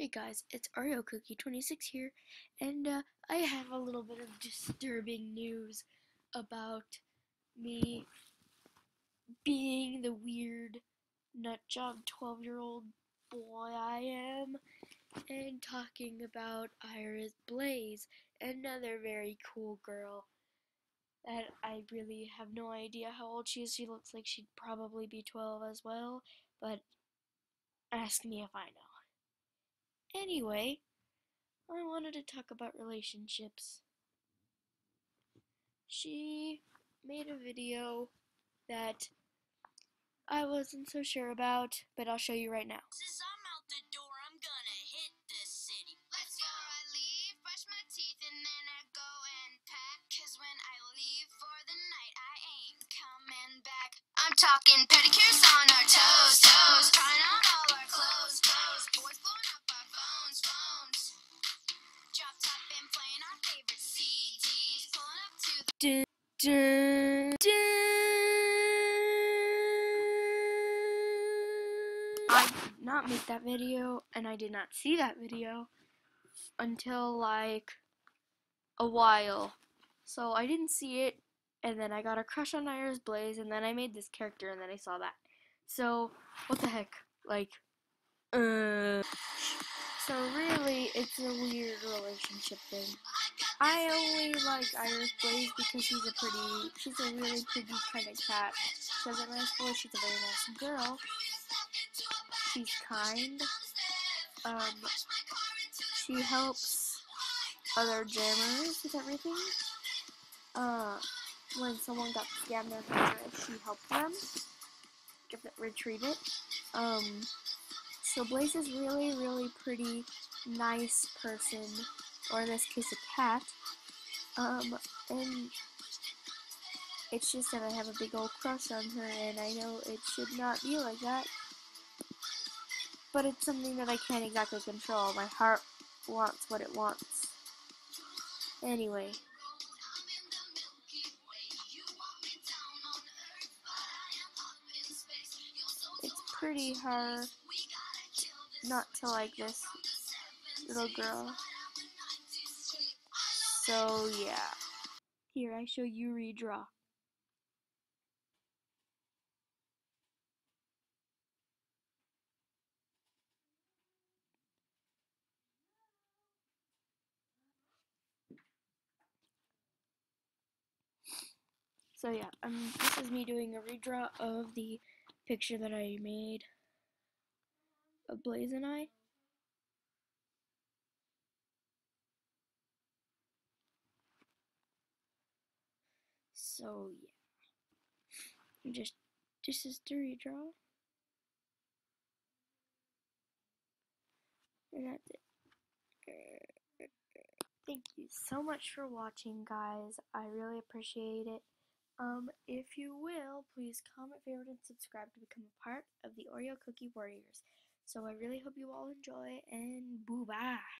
Hey guys, it's Oreo Cookie 26 here, and uh, I have a little bit of disturbing news about me being the weird nutjob 12 year old boy I am, and talking about Iris Blaze, another very cool girl that I really have no idea how old she is. She looks like she'd probably be 12 as well, but ask me if I know. Anyway, I wanted to talk about relationships. She made a video that I wasn't so sure about, but I'll show you right now. Since I'm out the door, I did not make that video, and I did not see that video until like a while. So I didn't see it, and then I got a crush on Iris Blaze, and then I made this character, and then I saw that. So what the heck? Like, uh. So really, it's a weird relationship thing. I only like Iris Blaze because she's a pretty, she's a really pretty kind of cat. She a nice voice. She's a very nice girl. She's kind. Um, she helps other jammers with everything. Uh, when someone got scammed their camera, she helped them get it, retrieve it. Um, so Blaze is really, really pretty, nice person, or in this case, a cat. Um, and it's just that I have a big old crush on her, and I know it should not be like that. But it's something that I can't exactly control. My heart wants what it wants. Anyway. It's pretty hard not to like this little girl. So yeah. Here I show you redraw. So yeah, um, this is me doing a redraw of the picture that I made of Blaze and I. So yeah, just this is the redraw, and that's it. Thank you so much for watching, guys. I really appreciate it. Um, if you will, please comment, favorite, and subscribe to become a part of the Oreo Cookie Warriors. So I really hope you all enjoy, and boo bye.